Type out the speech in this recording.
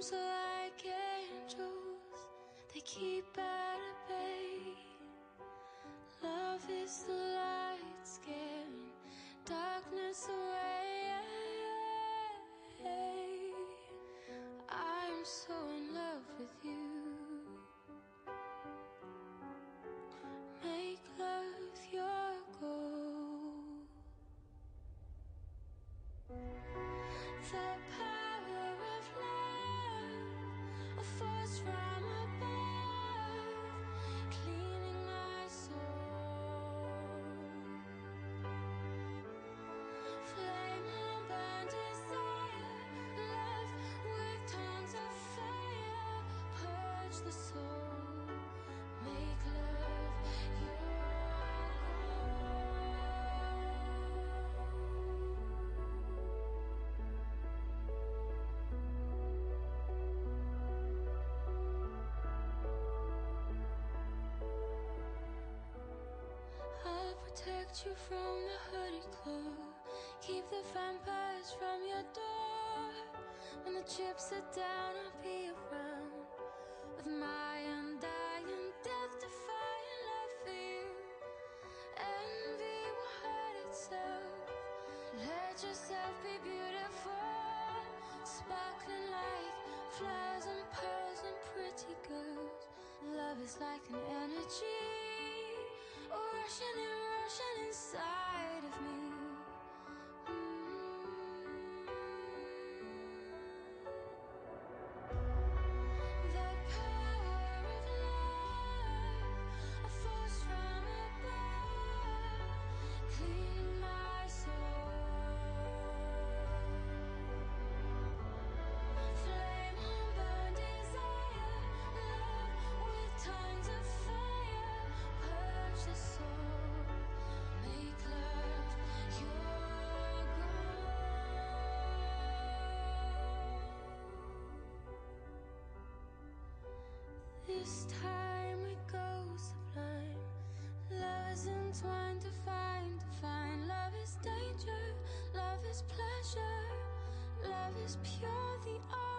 Arms like angels, they keep at bay. Love is the light you from the hoodie claw. Keep the vampires from your door. When the chips are down, I'll be around with my undying, death-defying love for you. Envy will hurt itself. Let yourself be beautiful, sparkling like flowers and pearls and pretty girls. Love is like an energy, rushing and rushing inside of me. Time we go sublime. Love is entwined. Love is danger, love is pleasure. Love is pure, the treasure.